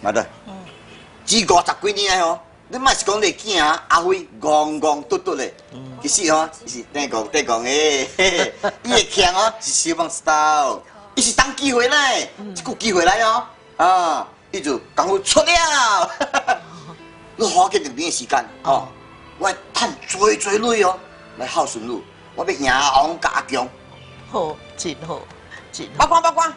妈的，只五十几年哦，你莫是讲你囝阿辉戆戆嘟嘟的，其实哦，伊是顶讲顶讲的，伊会强哦是希望 style，伊是等机会来，一股机会来哦，啊，伊就功夫出了，你花几两年的时间哦，我赚最最累哦，来孝顺你，我要赢王家强，好，真好，真好。八卦八卦。